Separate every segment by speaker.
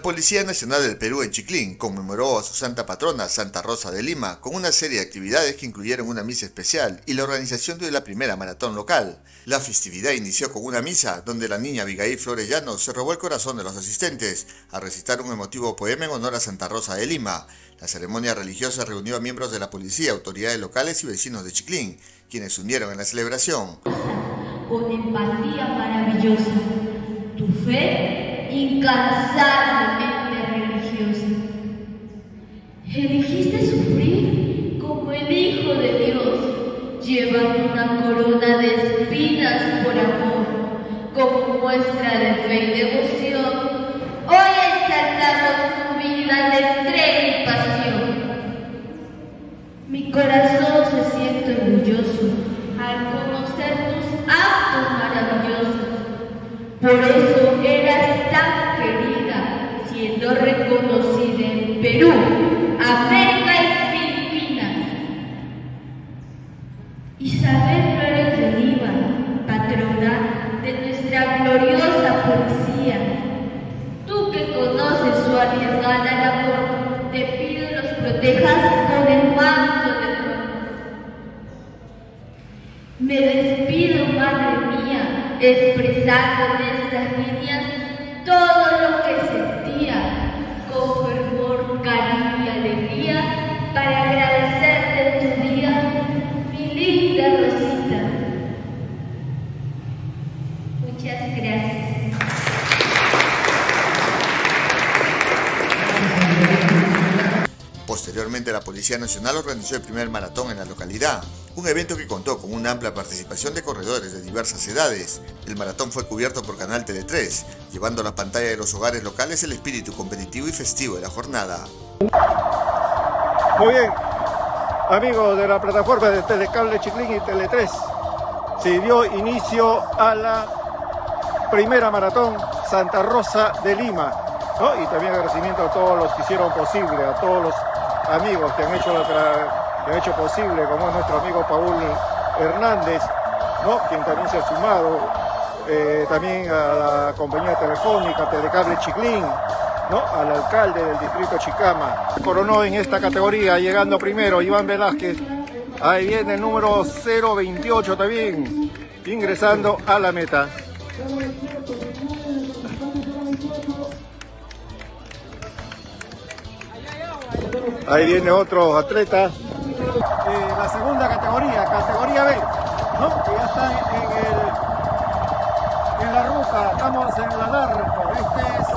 Speaker 1: La Policía Nacional del Perú en Chiclín conmemoró a su santa patrona Santa Rosa de Lima con una serie de actividades que incluyeron una misa especial y la organización de la primera maratón local. La festividad inició con una misa donde la niña Abigail Flores Llanos se robó el corazón de los asistentes a recitar un emotivo poema en honor a Santa Rosa de Lima. La ceremonia religiosa reunió a miembros de la policía, autoridades locales y vecinos de Chiclín, quienes se unieron en la celebración.
Speaker 2: Con empatía maravillosa, incansablemente religiosa. Elegiste sufrir como el Hijo de Dios, llevando una corona de espinas por amor, como muestra de fe y devoción. Hoy exaltamos tu vida de entrega y pasión. Mi corazón se siente orgulloso al conocer tus actos maravillosos. Por eso mía, expresando en estas líneas todo lo que sentía con fervor, cariño y alegría para agradecerte tu día, mi linda Rosita. Muchas gracias.
Speaker 1: Posteriormente, la Policía Nacional organizó el primer maratón en la localidad, un evento que contó con una amplia participación de corredores de diversas edades. El maratón fue cubierto por Canal Tele 3, llevando a la pantalla de los hogares locales el espíritu competitivo y festivo de la jornada.
Speaker 3: Muy bien, amigos de la plataforma de Telecable Chiclín y Tele 3, se dio inicio a la primera maratón Santa Rosa de Lima. Y también agradecimiento a todos los que hicieron posible, a todos los amigos que han hecho, la tra- han hecho posible, como es nuestro amigo Paul Hernández, ¿no? quien también se ha sumado, eh, también a la compañía telefónica Telecable Chiclín, ¿no? al alcalde del distrito Chicama. Coronó en esta categoría, llegando primero Iván Velázquez. Ahí viene el número 028 también, ingresando a la meta. Ahí viene otro atleta. Eh, la segunda categoría, categoría B, ¿no? Que ya está en, el, en la ruta, estamos en la largo. Este es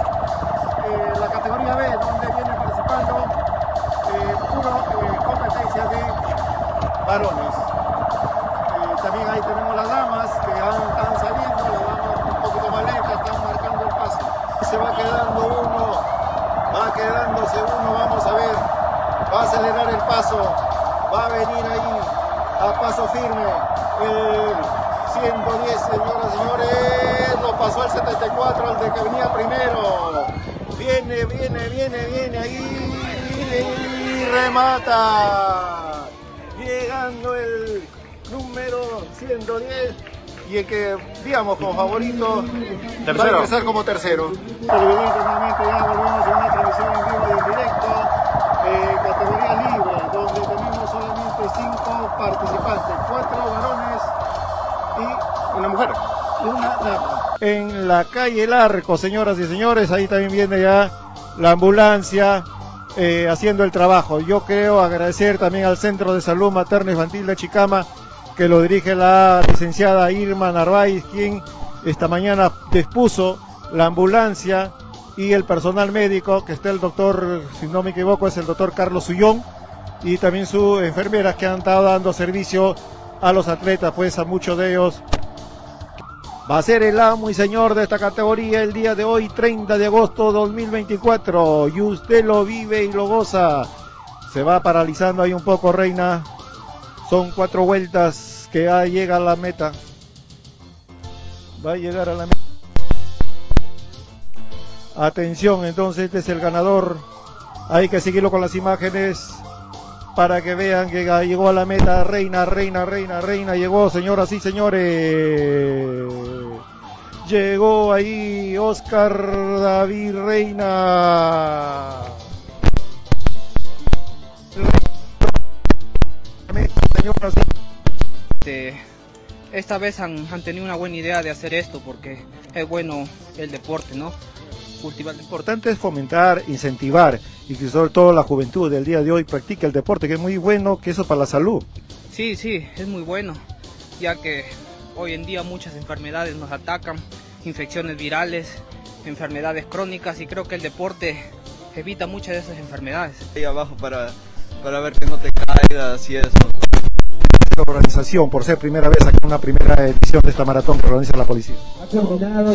Speaker 3: eh, la categoría B, donde viene participando eh, eh, competencia de varones. También ahí tenemos las damas que están saliendo, las damas un poquito más lentas, están marcando el paso. Se va quedando uno, va quedándose uno, vamos a ver, va a acelerar el paso, va a venir ahí a paso firme el 110, señoras y señores, lo pasó el 74, el de que venía primero. Viene, viene, viene, viene ahí y remata. Llegando el número 110 y el que digamos como favorito va a
Speaker 4: Tercero.
Speaker 3: empezar como tercero. Televidentes, nuevamente ya volvemos a una transmisión en vivo y en directo, eh, categoría libre, donde tenemos solamente cinco participantes, cuatro varones y
Speaker 4: Una mujer.
Speaker 3: una dama. En la calle El Arco, señoras y señores, ahí también viene ya la ambulancia eh, haciendo el trabajo. Yo creo agradecer también al Centro de Salud Materno Infantil de Chicama, que lo dirige la licenciada Irma Narváez, quien esta mañana dispuso la ambulancia y el personal médico, que está el doctor, si no me equivoco, es el doctor Carlos Sullón, y también sus enfermeras que han estado dando servicio a los atletas, pues a muchos de ellos Va a ser el amo y señor de esta categoría el día de hoy, 30 de agosto 2024. Y usted lo vive y lo goza. Se va paralizando ahí un poco, Reina. Son cuatro vueltas que ya llega a la meta. Va a llegar a la meta. Atención, entonces este es el ganador. Hay que seguirlo con las imágenes para que vean que llegó a la meta. Reina, reina, reina, reina. Llegó, señoras y señores. Llegó ahí Oscar David Reina.
Speaker 4: Este, esta vez han, han, tenido una buena idea de hacer esto porque es bueno el deporte, ¿no?
Speaker 3: Cultivar. Lo importante es fomentar, incentivar y que sobre todo la juventud del día de hoy practique el deporte, que es muy bueno, que eso es para la salud.
Speaker 4: Sí, sí, es muy bueno, ya que hoy en día muchas enfermedades nos atacan, infecciones virales, enfermedades crónicas y creo que el deporte evita muchas de esas enfermedades.
Speaker 5: Ahí abajo para, para ver que no te caigas y eso
Speaker 3: la organización por ser primera vez aquí en una primera edición de esta maratón que organiza la policía?
Speaker 5: Sí,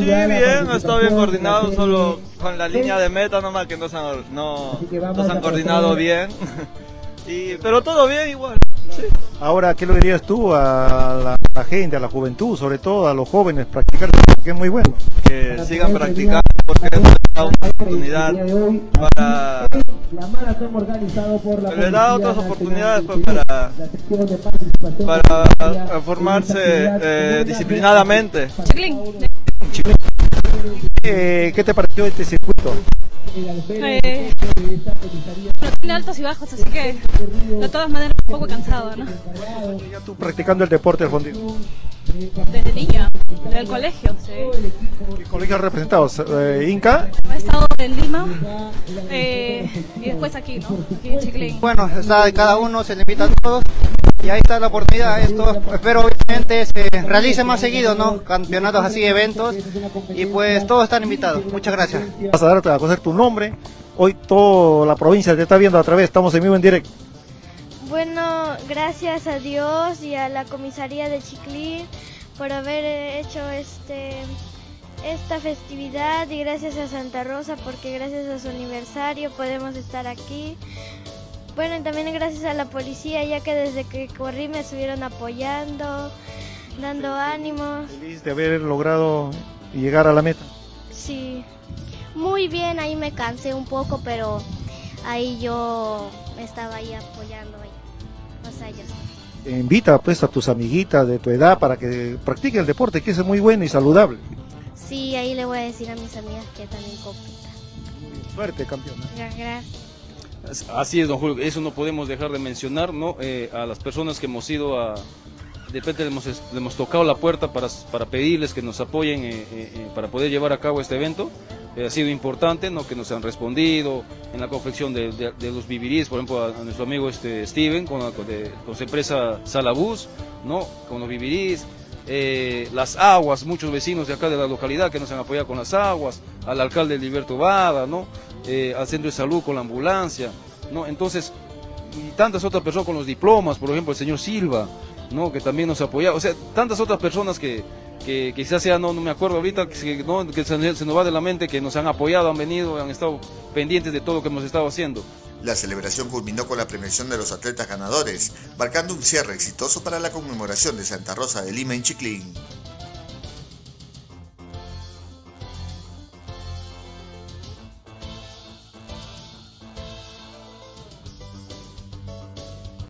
Speaker 5: bien, está bien coordinado, solo con la línea de meta nomás que no se han, no, no se han coordinado bien. y, pero todo bien igual. Sí.
Speaker 3: Ahora, ¿qué le dirías tú a la, gente, a la juventud, sobre todo a los jóvenes, practicar que es muy bueno?
Speaker 5: Que sigan practicando porque es una oportunidad para le da otras oportunidades pues, para, para formarse eh, disciplinadamente.
Speaker 3: Eh, ¿Qué te pareció este circuito?
Speaker 6: Eh, tiene altos y bajos, así que de todas maneras un poco cansado, ¿no?
Speaker 3: ¿Ya tú practicando el deporte del fondito?
Speaker 6: Desde niña, desde el colegio, sí.
Speaker 3: ¿Qué colegio has representado? Eh, ¿Inca?
Speaker 6: He estado en Lima eh, y después aquí, ¿no? Aquí en Chiclín.
Speaker 7: Bueno, está de cada uno, se le invita a todos y ahí está la oportunidad. Esto espero obviamente se realice más seguido, ¿no? Campeonatos así, eventos y pues todos están invitados. Muchas gracias.
Speaker 3: Vas a darte a conocer tu nombre. Hoy toda la provincia te está viendo a través, estamos en vivo en directo.
Speaker 8: Bueno, gracias a Dios y a la comisaría de Chiclín por haber hecho este esta festividad y gracias a Santa Rosa porque gracias a su aniversario podemos estar aquí. Bueno, y también gracias a la policía ya que desde que corrí me estuvieron apoyando, dando ánimos.
Speaker 3: ¿Feliz de haber logrado llegar a la meta?
Speaker 8: Sí, muy bien, ahí me cansé un poco, pero ahí yo estaba ahí apoyando a ellos.
Speaker 3: Invita pues a tus amiguitas de tu edad para que practiquen el deporte, que es muy bueno y saludable.
Speaker 8: Sí, ahí le voy a decir a mis amigas que también compitan.
Speaker 3: Suerte, campeona.
Speaker 8: Gracias.
Speaker 9: Así es, don Julio, eso no podemos dejar de mencionar, ¿no? Eh, a las personas que hemos ido a, de repente le hemos, le hemos tocado la puerta para, para pedirles que nos apoyen eh, eh, para poder llevar a cabo este evento. Ha sido importante, ¿no? Que nos han respondido en la confección de, los viviris, por ejemplo, a, nuestro amigo este Steven con, con su empresa Salabús, ¿no? Con los viviris. las aguas, muchos vecinos de acá de la localidad que nos han apoyado con las aguas, al alcalde Liberto Bada, ¿no? Eh, al centro de salud con la ambulancia, ¿no? Entonces, y tantas otras personas con los diplomas, por ejemplo, el señor Silva, ¿no? Que también nos apoya, o sea, tantas otras personas que, quizás sea, no, no me acuerdo ahorita, que, no, que se, se, nos va de la mente, que nos han apoyado, han venido, han estado pendientes de todo lo que hemos estado haciendo.
Speaker 1: La celebración culminó con la premiación de los atletas ganadores, marcando un cierre exitoso para la conmemoración de Santa Rosa de Lima en Chiclín.